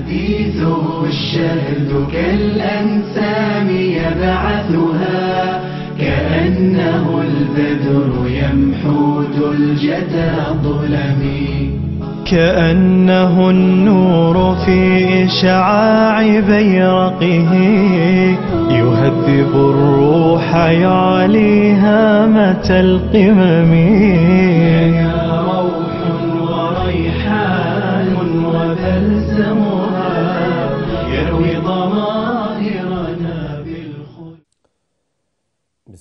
حديثه الشهد كالأنسام يبعثها كأنه البدر يمحوت الجدى ظلمي. كأنه النور في إشعاع بيرقه يهذب الروح يعليها متى القمم. يا روح وريحان وبلسمها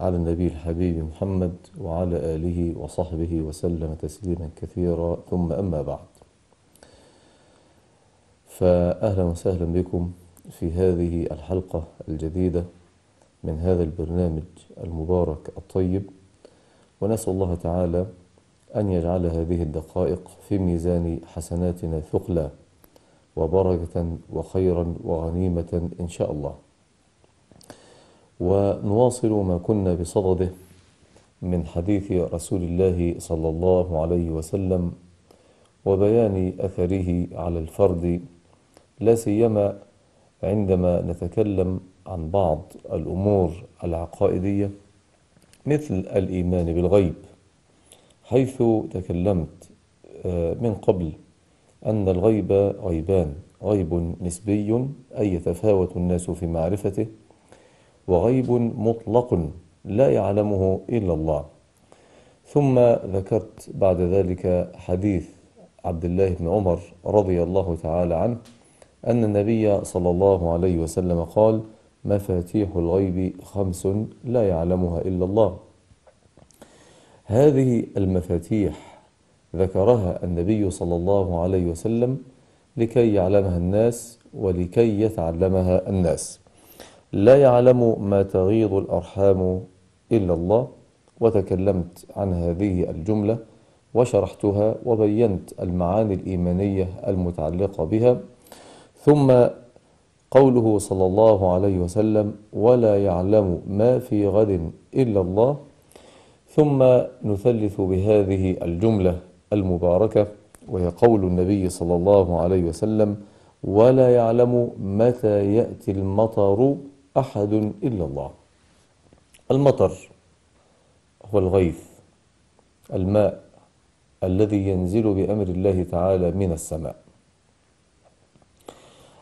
على النبي الحبيب محمد وعلى آله وصحبه وسلم تسليما كثيرا ثم أما بعد. فأهلا وسهلا بكم في هذه الحلقة الجديدة من هذا البرنامج المبارك الطيب. ونسأل الله تعالى أن يجعل هذه الدقائق في ميزان حسناتنا ثقلا وبركة وخيرا وغنيمة إن شاء الله. ونواصل ما كنا بصدده من حديث رسول الله صلى الله عليه وسلم وبيان أثره على الفرد لا سيما عندما نتكلم عن بعض الأمور العقائدية مثل الإيمان بالغيب. حيث تكلمت من قبل أن الغيب غيبان غيب نسبي أي يتفاوت الناس في معرفته. وغيب مطلق لا يعلمه إلا الله. ثم ذكرت بعد ذلك حديث عبد الله بن عمر رضي الله تعالى عنه أن النبي صلى الله عليه وسلم قال مفاتيح الغيب خمس لا يعلمها إلا الله. هذه المفاتيح ذكرها النبي صلى الله عليه وسلم لكي يعلمها الناس ولكي يتعلمها الناس. لا يعلم ما تغيض الأرحام إلا الله وتكلمت عن هذه الجملة وشرحتها وبينت المعاني الإيمانية المتعلقة بها. ثم قوله صلى الله عليه وسلم ولا يعلم ما في غد إلا الله ثم نثلث بهذه الجملة المباركة وهي قول النبي صلى الله عليه وسلم ولا يعلم متى يأتي المطر أحد إلا الله. المطر هو الغيث الماء الذي ينزل بأمر الله تعالى من السماء.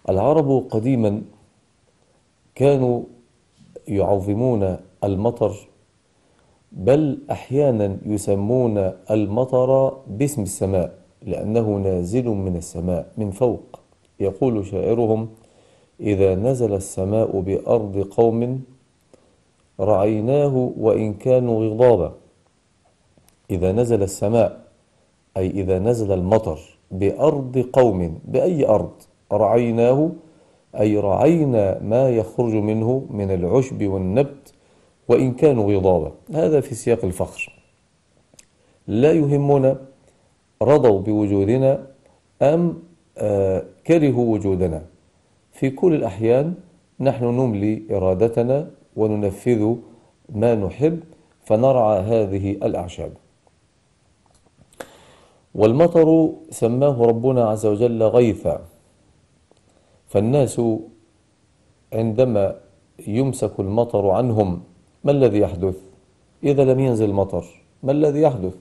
العرب قديما كانوا يعظمون المطر بل أحيانا يسمون المطر باسم السماء لأنه نازل من السماء من فوق. يقول شاعرهم إذا نزل السماء بأرض قوم رعيناه وإن كانوا غضابا. إذا نزل السماء أي إذا نزل المطر بأرض قوم بأي أرض؟ رعيناه أي رعينا ما يخرج منه من العشب والنبت وإن كانوا غضابا. هذا في سياق الفخر. لا يهمنا رضوا بوجودنا أم آه كرهوا وجودنا. في كل الأحيان نحن نملي إرادتنا وننفذ ما نحب فنرعى هذه الأعشاب. والمطر سماه ربنا عز وجل غيثا. فالناس عندما يمسك المطر عنهم ما الذي يحدث؟ إذا لم ينزل مطر ما الذي يحدث؟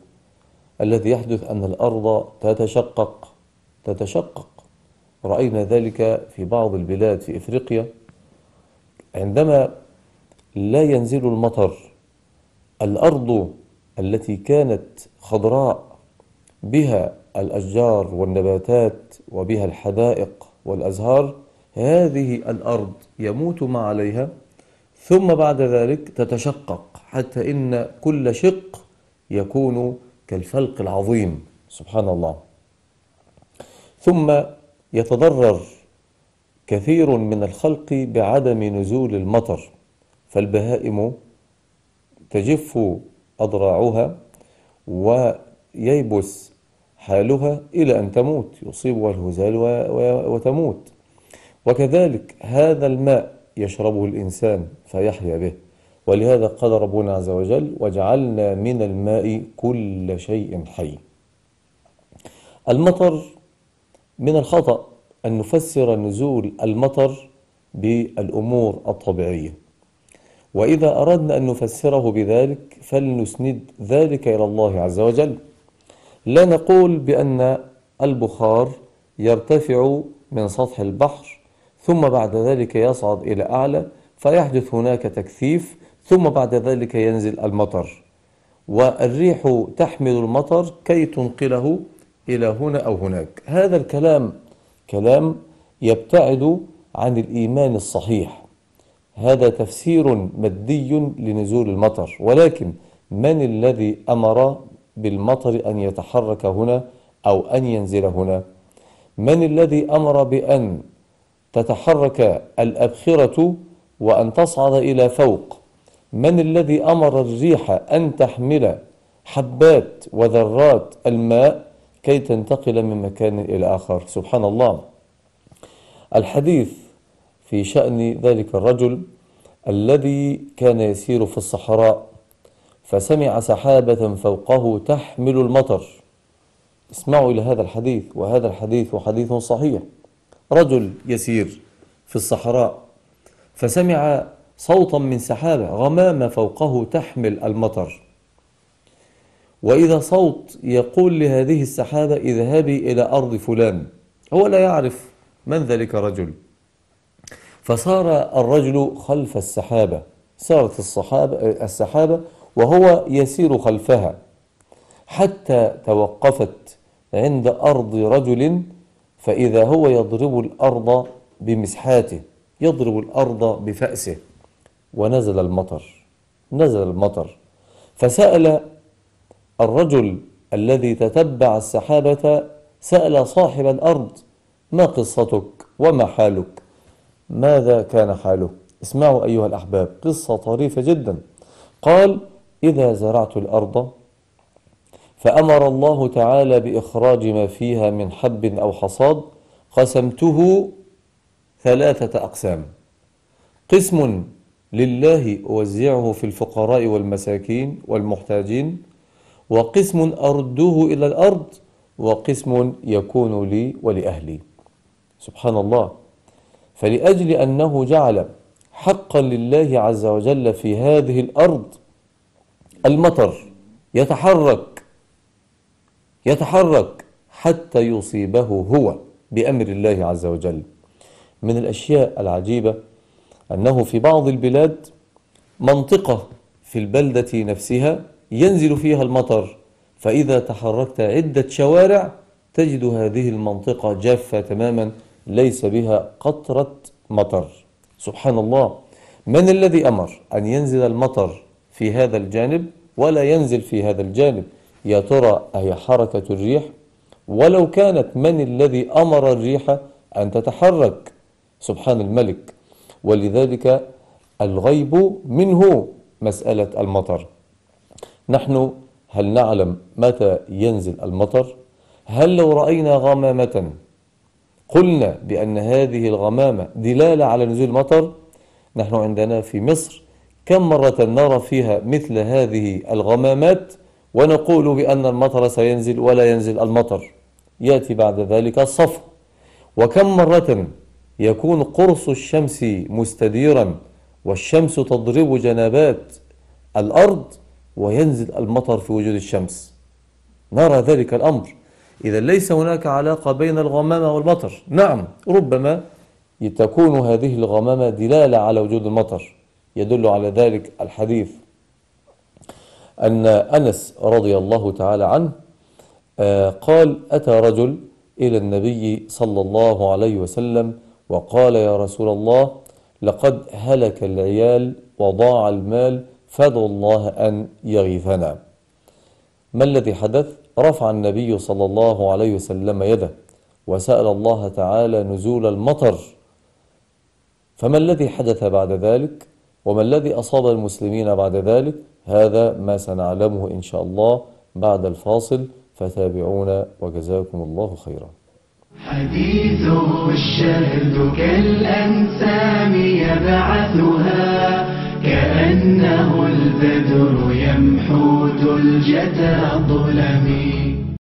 الذي يحدث أن الأرض تتشقق تتشقق. رأينا ذلك في بعض البلاد في إفريقيا عندما لا ينزل المطر الأرض التي كانت خضراء بها الأشجار والنباتات وبها الحدائق والأزهار هذه الأرض يموت ما عليها ثم بعد ذلك تتشقق حتى إن كل شق يكون كالفلق العظيم. سبحان الله. ثم يتضرر كثير من الخلق بعدم نزول المطر فالبهائم تجف أضراعها وييبس حالها إلى أن تموت يصيبها الهزال وتموت. وكذلك هذا الماء يشربه الإنسان فيحيا به. ولهذا قال ربنا عز وجل وجعلنا من الماء كل شيء حي. المطر من الخطأ أن نفسر نزول المطر بالأمور الطبيعية. وإذا أردنا أن نفسره بذلك فلنسند ذلك إلى الله عز وجل. لا نقول بأن البخار يرتفع من سطح البحر ثم بعد ذلك يصعد إلى أعلى فيحدث هناك تكثيف ثم بعد ذلك ينزل المطر. والريح تحمل المطر كي تنقله إلى هنا أو هناك. هذا الكلام كلام يبتعد عن الإيمان الصحيح. هذا تفسير مادي لنزول المطر. ولكن من الذي أمر بالمطر أن يتحرك هنا أو أن ينزل هنا؟ من الذي أمر بأن تتحرك الأبخرة وأن تصعد إلى فوق؟ من الذي أمر الريح أن تحمل حبات وذرات الماء كي تنتقل من مكان إلى آخر. سبحان الله الحديث في شأن ذلك الرجل الذي كان يسير في الصحراء فسمع سحابة فوقه تحمل المطر. اسمعوا إلى هذا الحديث وهذا الحديث حديث صحيح. رجل يسير في الصحراء فسمع صوتا من سحابة غمامة فوقه تحمل المطر. وإذا صوت يقول لهذه السحابة اذهبي إلى أرض فلان. هو لا يعرف من ذلك الرجل. فصار الرجل خلف السحابة. صارت الصحابة السحابة وهو يسير خلفها. حتى توقفت عند أرض رجل فإذا هو يضرب الأرض بمسحاته يضرب الأرض بفأسه. ونزل المطر. نزل المطر. فسأل الرجل الذي تتبع السحابة سأل صاحب الأرض ما قصتك؟ وما حالك؟ ماذا كان حاله؟ اسمعوا أيها الأحباب قصة طريفة جدا. قال إذا زرعت الأرض فأمر الله تعالى بإخراج ما فيها من حب أو حصاد قسمته ثلاثة أقسام قسم لله أوزعه في الفقراء والمساكين والمحتاجين وقسم أرده إلى الأرض وقسم يكون لي ولأهلي. سبحان الله فلأجل أنه جعل حقا لله عز وجل في هذه الأرض المطر يتحرك يتحرك حتى يصيبه هو بأمر الله عز وجل. من الأشياء العجيبة أنه في بعض البلاد منطقة في البلدة نفسها ينزل فيها المطر فإذا تحركت عدة شوارع تجد هذه المنطقة جافة تماما ليس بها قطرة مطر. سبحان الله. من الذي أمر أن ينزل المطر في هذا الجانب؟ ولا ينزل في هذا الجانب. يا ترى أهي حركة الريح؟ ولو كانت من الذي أمر الريح أن تتحرك. سبحان الملك. ولذلك الغيب منه مسألة المطر. نحن هل نعلم متى ينزل المطر؟ هل لو رأينا غمامة قلنا بأن هذه الغمامة دلالة على نزول المطر؟ نحن عندنا في مصر كم مرة نرى فيها مثل هذه الغمامات ونقول بأن المطر سينزل ولا ينزل المطر. يأتي بعد ذلك الصفر وكم مرة يكون قرص الشمس مستديرا والشمس تضرب جنبات الأرض وينزل المطر في وجود الشمس. نرى ذلك الأمر. إذا ليس هناك علاقة بين الغمامة والمطر. نعم ربما تكون هذه الغمامة دلالة على وجود المطر. يدل على ذلك الحديث أن أنس رضي الله تعالى عنه آه، قال أتى رجل إلى النبي صلى الله عليه وسلم وقال يا رسول الله لقد هلك العيال وضاع المال فادعوا الله أن يغيثنا. ما الذي حدث؟ رفع النبي صلى الله عليه وسلم يده وسأل الله تعالى نزول المطر. فما الذي حدث بعد ذلك؟ وما الذي أصاب المسلمين بعد ذلك؟ هذا ما سنعلمه إن شاء الله بعد الفاصل. فتابعونا وجزاكم الله خيرا. حديثه الشهد كالأنسام يبعثها. كأنه البدر يمحو الجدى ظلمي.